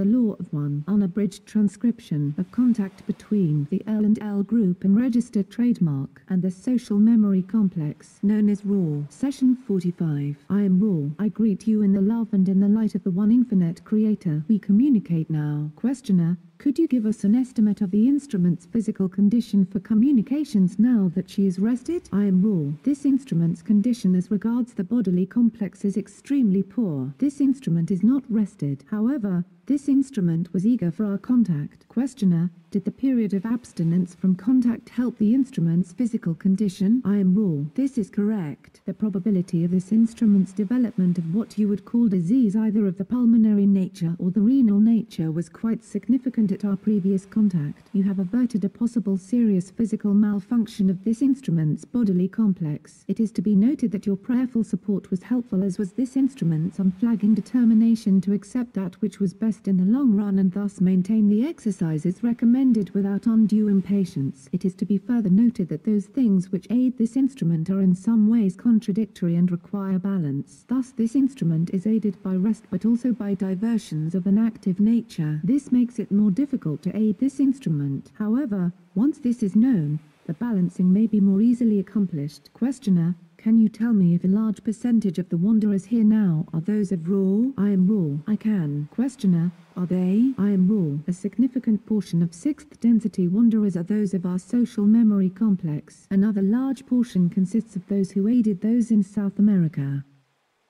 The law of one unabridged transcription of contact between the L and L group and registered trademark and the social memory complex known as Ra. Session 45. I am Ra. I greet you in the love and in the light of the one infinite creator. We communicate now. Questioner. Could you give us an estimate of the instrument's physical condition for communications now that she is rested? I am Ra. This instrument's condition as regards the bodily complex is extremely poor. This instrument is not rested. However, this instrument was eager for our contact. Questioner, did the period of abstinence from contact help the instrument's physical condition? I am Ra. This is correct. The probability of this instrument's development of what you would call disease either of the pulmonary nature or the renal nature was quite significant at our previous contact. You have averted a possible serious physical malfunction of this instrument's bodily complex. It is to be noted that your prayerful support was helpful as was this instrument's unflagging determination to accept that which was best in the long run and thus maintain the exercises recommended without undue impatience. It is to be further noted that those things which aid this instrument are in some ways contradictory and require balance. Thus this instrument is aided by rest but also by diversions of an active nature. This makes it more difficult to aid this instrument. However, once this is known, the balancing may be more easily accomplished. Questioner, can you tell me if a large percentage of the wanderers here now are those of Ra? I am Ra. I can. Questioner, are they? I am Ra. A significant portion of sixth density wanderers are those of our social memory complex. Another large portion consists of those who aided those in South America.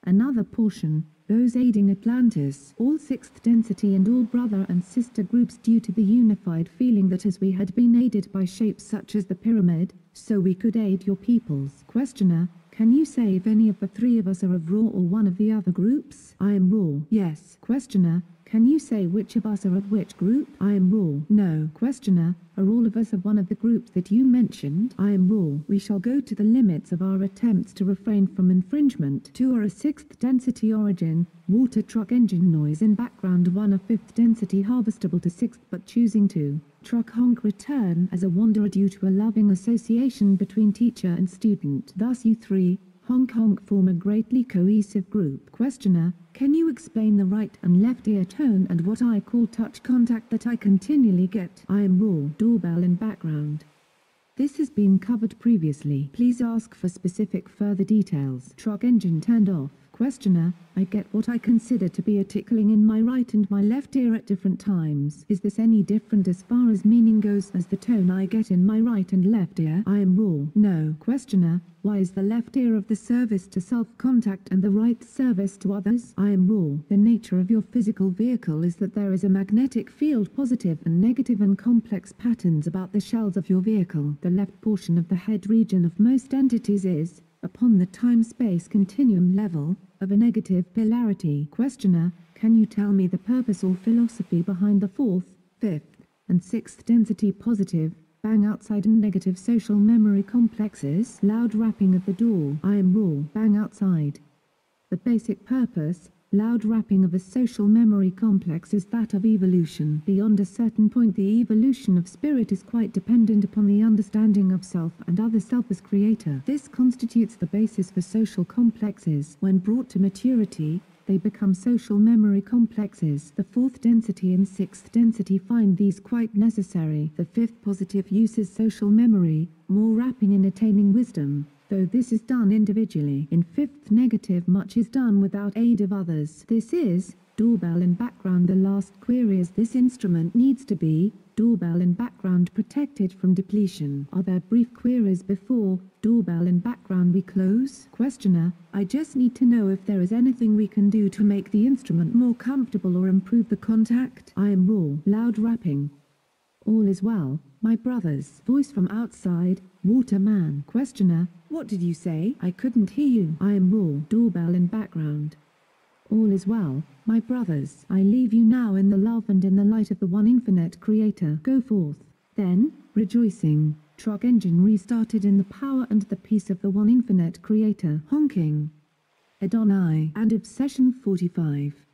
Another portion, those aiding Atlantis, all sixth density and all brother and sister groups due to the unified feeling that as we had been aided by shapes such as the pyramid, so we could aid your peoples. Questioner, can you say if any of the three of us are of Ra or one of the other groups? I am Ra. Yes. Questioner, can you say which of us are of which group? I am Ra. No. Questioner, are all of us of one of the groups that you mentioned? I am Ra. We shall go to the limits of our attempts to refrain from infringement. Two are a sixth density origin, water truck engine noise in background one a fifth density harvestable to sixth but choosing to. Truck honk return as a wanderer due to a loving association between teacher and student. Thus you three, honk Kong form a greatly cohesive group. Questioner, can you explain the right and left ear tone and what I call touch contact that I continually get? I am Ra. Doorbell in background. This has been covered previously. Please ask for specific further details. Truck engine turned off. Questioner, I get what I consider to be a tickling in my right and my left ear at different times. Is this any different as far as meaning goes as the tone I get in my right and left ear? I am Ra. No. Questioner, why is the left ear of the service to self-contact and the right service to others? I am Ra. The nature of your physical vehicle is that there is a magnetic field positive and negative and complex patterns about the shells of your vehicle. The left portion of the head region of most entities is, upon the time-space continuum level, of a negative polarity. Questioner, can you tell me the purpose or philosophy behind the fourth, fifth, and sixth density positive, bang outside and negative social memory complexes? Loud rapping at the door. I am Ra. Bang outside. The basic purpose, Loud rapping of a social memory complex is that of evolution. Beyond a certain point the evolution of spirit is quite dependent upon the understanding of self and other self as creator. This constitutes the basis for social complexes. When brought to maturity, they become social memory complexes. The fourth density and sixth density find these quite necessary. The fifth positive uses social memory, more rapping in attaining wisdom though this is done individually. In fifth negative much is done without aid of others. This is, doorbell in background the last query is this instrument needs to be, doorbell in background protected from depletion. Are there brief queries before, doorbell in background we close? Questioner, I just need to know if there is anything we can do to make the instrument more comfortable or improve the contact. I am Ra, loud rapping. All is well, my brothers. Voice from outside, Waterman. Questioner, what did you say? I couldn't hear you. I am Ra. Doorbell in background. All is well, my brothers. I leave you now in the love and in the light of the one infinite creator. Go forth. Then, rejoicing, truck engine restarted in the power and the peace of the one infinite creator. Honking. Adonai and Obsession 45.